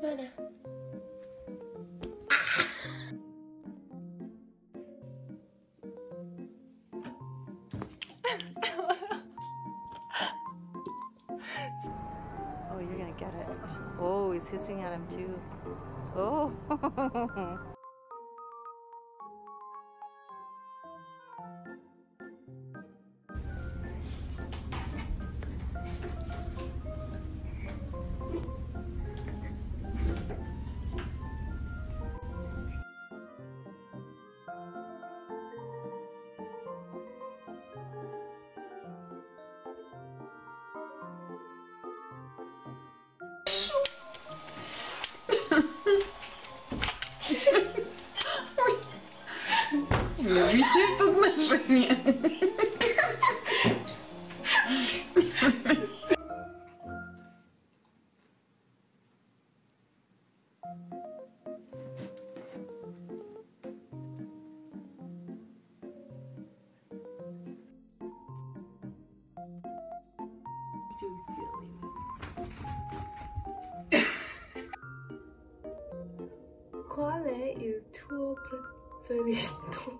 Mana? Oh, you're gonna get it. Oh, he's hissing at him too. Oh. Я висит отношения. Qual è il tuo preferito?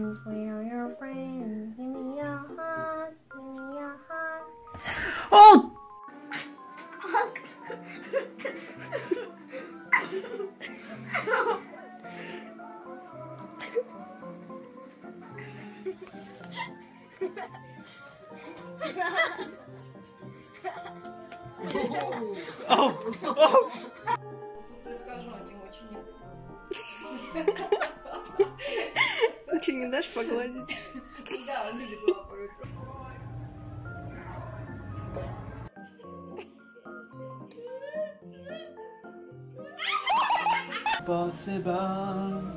게? We are your friends. Give me a hug. Give me a hug. 어! Ты скажу, они очень нет. Ты не дашь погладить? Да, он любит лапы. possible.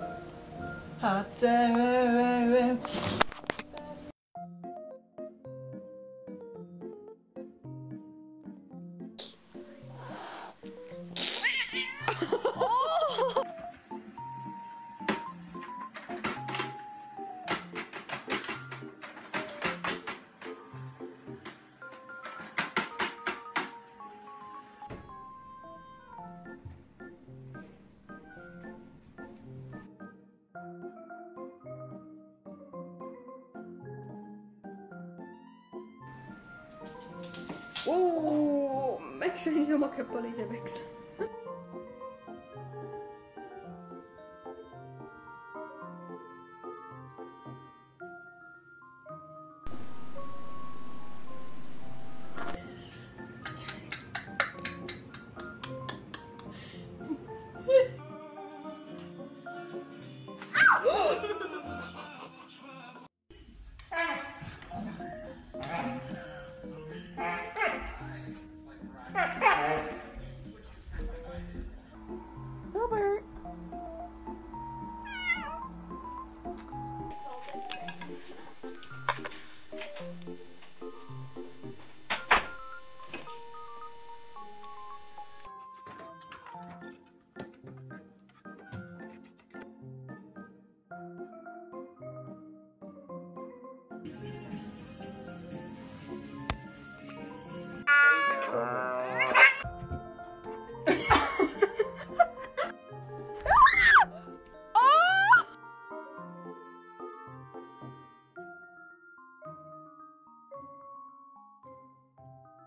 sai niisama käpalisebeks All right.